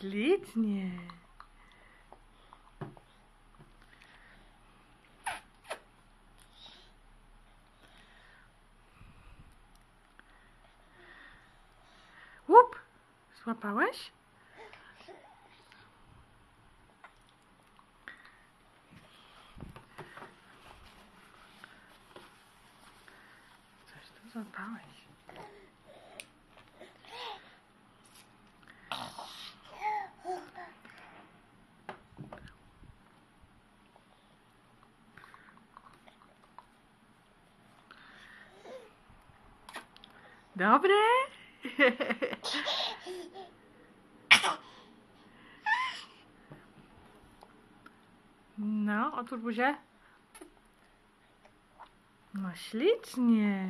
Ślicznie. Łup! Złapałeś? Coś tu złapałeś. Dobre? No, otwórz buzię. No ślicznie.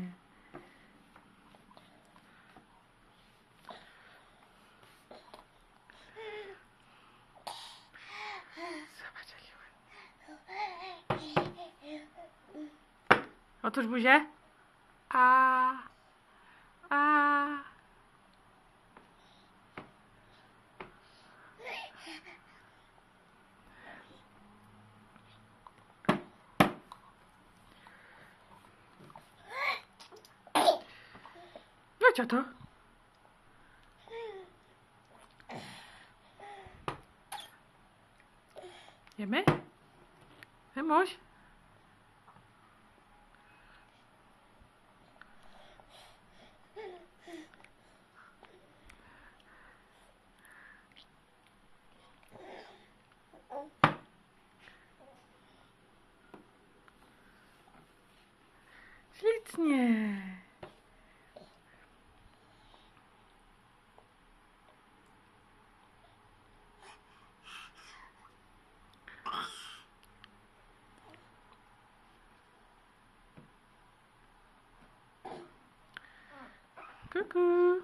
Zobacz. Otwórz buzię. A. A. No co to? Jemy? Emuś? Ślicznie. Kuku.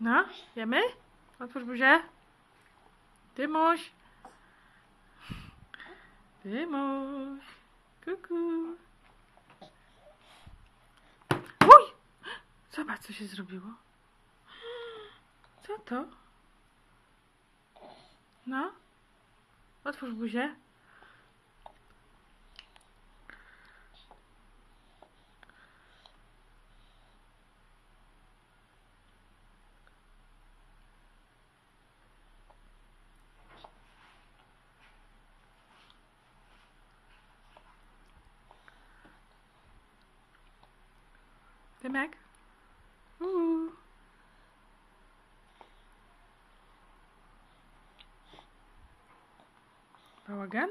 No, jemy? Otwórz buzię. Dymuś. Dymuś. Kuku. Uj! Zobacz, co się zrobiło. Co to? No. Otwórz buzię. Hey, Meg. Ooh. Now again.